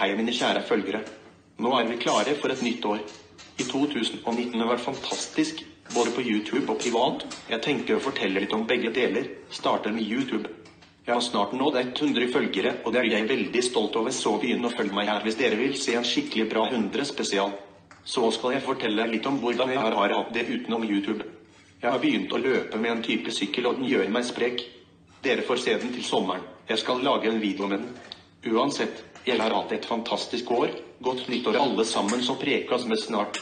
Hei, mine kjære følgere. Nå er vi klare for et nytt år. I 2019 har vært fantastisk, både på YouTube og privat. Jeg tenker å fortelle litt om begge deler. Starter med YouTube. Jeg har snart nådd 100 følgere, og det er jeg veldig stolt over, så begynn å følge meg her hvis dere vil se en skikkelig bra 100 spesial. Så skal jeg fortelle litt om hvordan jeg har hatt det utenom YouTube. Jeg har begynt å løpe med en type sykkel, og den gjør meg sprek. Dere får se den til sommeren. Jeg skal lage en video med den. Uansett, jeg har hatt et fantastisk år. Godt nyttår alle sammen, så prekas med snart.